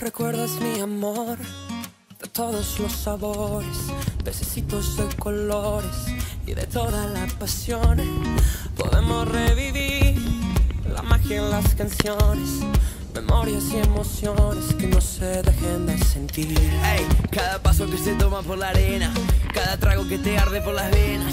Recuerdas mi amor de todos los sabores, pececitos de colores y de toda la pasión. Podemos revivir la magia en las canciones, memorias y emociones que no se dejen de sentir. Ey, cada paso que se toma por la arena, cada trago que te arde por las venas,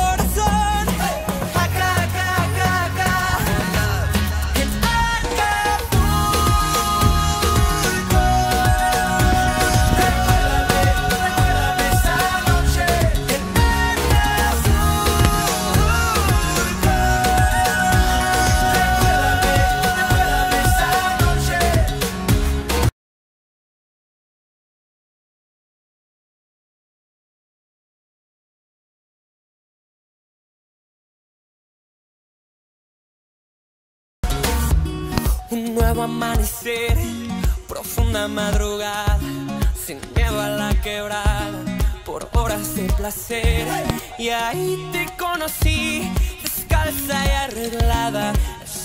Un nuevo amanecer, profunda madrugada, sin miedo a la quebrada, por horas de placer. Y ahí te conocí, descalza y arreglada,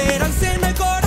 Esperanza en el corazón.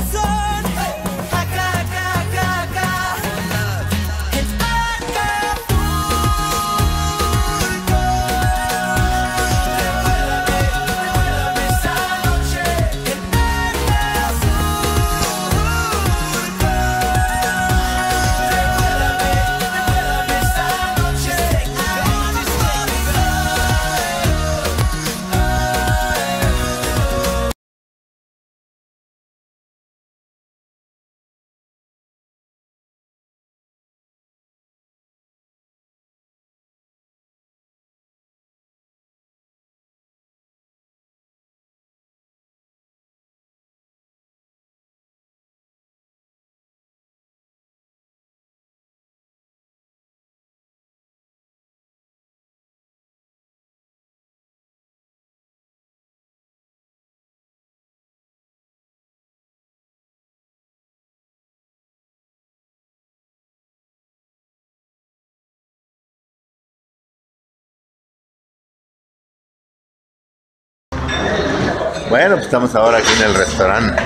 Bueno, pues estamos ahora aquí en el restaurante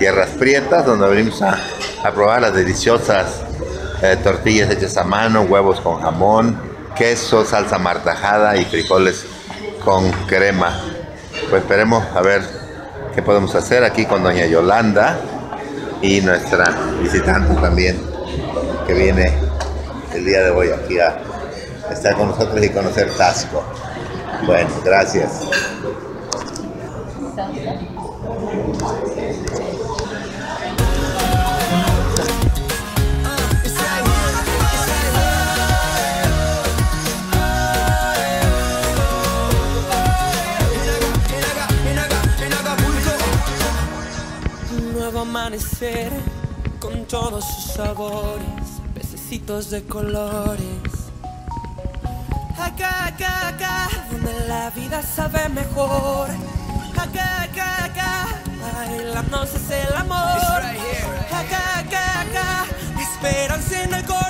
Tierras Prietas, donde venimos a, probar las deliciosas eh, tortillas hechas a mano, huevos con jamón, queso, salsa martajada y frijoles con crema. Pues esperemos a ver qué podemos hacer aquí con doña Yolanda y nuestra visitante también, que viene el día de hoy aquí a estar con nosotros y conocer Tasco. Bueno, gracias. Con todos sus sabores, pececitos de colores. Acá, acá, acá, donde la vida sabe mejor. Acá, acá, acá, bailando es el amor. Acá, acá, acá, esperanza en el corazón.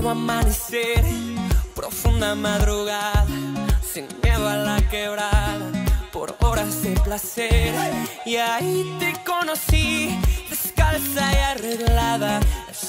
Nuevo amanecer, profunda madrugada, sin miedo a la quebrada, por horas de placer. Y ahí te conocí, descalza y arreglada,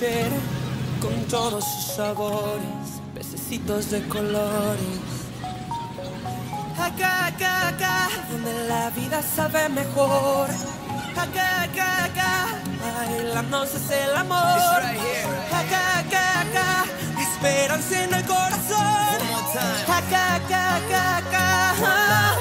Con todos sus sabores, pececitos de colores. Acá, acá, acá, donde la vida sabe mejor. Acá, acá, acá, bailamos es el amor. Acá, acá, acá, esperanza en el corazón. Acá, acá, acá,